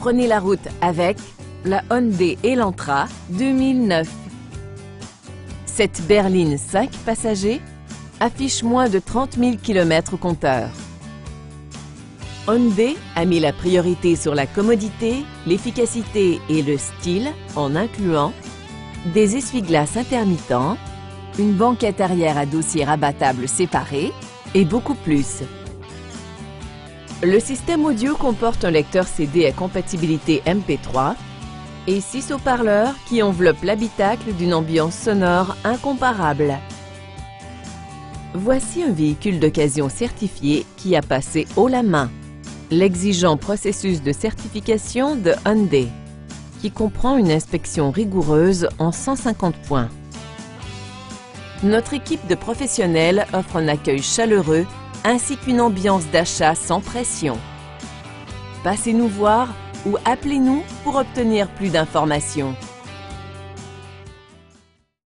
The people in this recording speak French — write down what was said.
Prenez la route avec la Hyundai Elantra 2009. Cette berline 5 passagers affiche moins de 30 000 km compteur. Hyundai a mis la priorité sur la commodité, l'efficacité et le style en incluant des essuie-glaces intermittents, une banquette arrière à dossier rabattable séparé et beaucoup plus. Le système audio comporte un lecteur CD à compatibilité MP3 et six haut-parleurs qui enveloppent l'habitacle d'une ambiance sonore incomparable. Voici un véhicule d'occasion certifié qui a passé haut la main l'exigeant processus de certification de Hyundai, qui comprend une inspection rigoureuse en 150 points. Notre équipe de professionnels offre un accueil chaleureux ainsi qu'une ambiance d'achat sans pression. Passez nous voir ou appelez-nous pour obtenir plus d'informations.